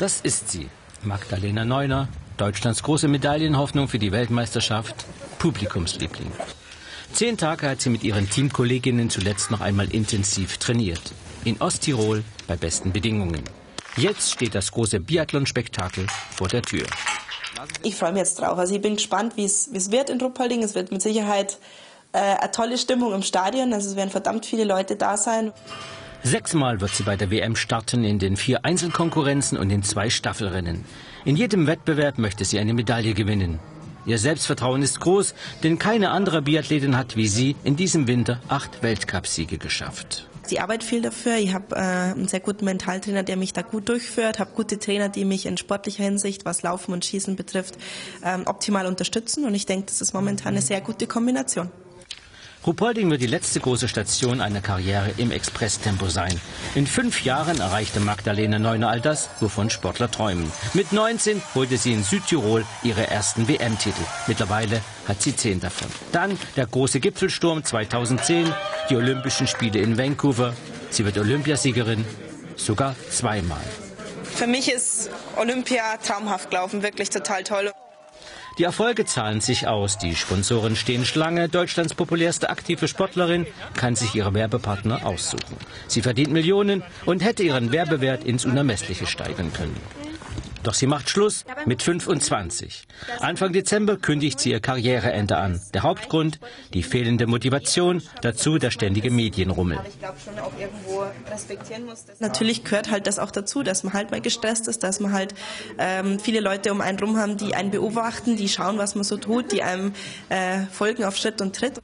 Das ist sie, Magdalena Neuner, Deutschlands große Medaillenhoffnung für die Weltmeisterschaft, Publikumsliebling. Zehn Tage hat sie mit ihren Teamkolleginnen zuletzt noch einmal intensiv trainiert. In Osttirol bei besten Bedingungen. Jetzt steht das große Biathlon-Spektakel vor der Tür. Ich freue mich jetzt drauf. Also ich bin gespannt, wie es wird in Ruppolding. Es wird mit Sicherheit äh, eine tolle Stimmung im Stadion. Also es werden verdammt viele Leute da sein. Sechsmal wird sie bei der WM starten in den vier Einzelkonkurrenzen und in zwei Staffelrennen. In jedem Wettbewerb möchte sie eine Medaille gewinnen. Ihr Selbstvertrauen ist groß, denn keine andere Biathletin hat wie sie in diesem Winter acht Weltcupsiege geschafft. Die Arbeit viel dafür. Ich habe äh, einen sehr guten Mentaltrainer, der mich da gut durchführt, habe gute Trainer, die mich in sportlicher Hinsicht, was Laufen und Schießen betrifft, ähm, optimal unterstützen. Und ich denke, das ist momentan eine sehr gute Kombination. Ruhpolding wird die letzte große Station einer Karriere im Expresstempo sein. In fünf Jahren erreichte Magdalena Neuner all das, wovon Sportler träumen. Mit 19 holte sie in Südtirol ihre ersten WM-Titel. Mittlerweile hat sie zehn davon. Dann der große Gipfelsturm 2010, die Olympischen Spiele in Vancouver. Sie wird Olympiasiegerin, sogar zweimal. Für mich ist Olympia traumhaft gelaufen, wirklich total toll. Die Erfolge zahlen sich aus. Die Sponsoren stehen Schlange. Deutschlands populärste aktive Sportlerin kann sich ihre Werbepartner aussuchen. Sie verdient Millionen und hätte ihren Werbewert ins Unermessliche steigern können. Doch sie macht Schluss mit 25. Anfang Dezember kündigt sie ihr Karriereende an. Der Hauptgrund, die fehlende Motivation, dazu der ständige Medienrummel. Natürlich gehört halt das auch dazu, dass man halt mal gestresst ist, dass man halt ähm, viele Leute um einen rum haben, die einen beobachten, die schauen, was man so tut, die einem äh, folgen auf Schritt und Tritt.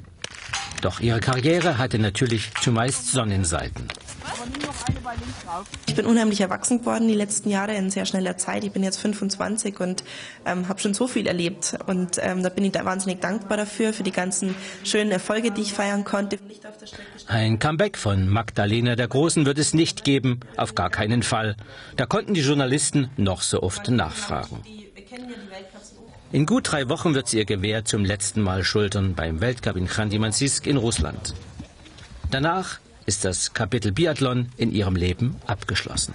Doch ihre Karriere hatte natürlich zumeist Sonnenseiten. Ich bin unheimlich erwachsen geworden die letzten Jahre in sehr schneller Zeit. Ich bin jetzt 25 und ähm, habe schon so viel erlebt. Und ähm, da bin ich da wahnsinnig dankbar dafür, für die ganzen schönen Erfolge, die ich feiern konnte. Ein Comeback von Magdalena der Großen wird es nicht geben, auf gar keinen Fall. Da konnten die Journalisten noch so oft nachfragen. In gut drei Wochen wird sie ihr Gewehr zum letzten Mal schultern beim Weltcup in Khanty-Mansisk in Russland. Danach ist das Kapitel Biathlon in ihrem Leben abgeschlossen.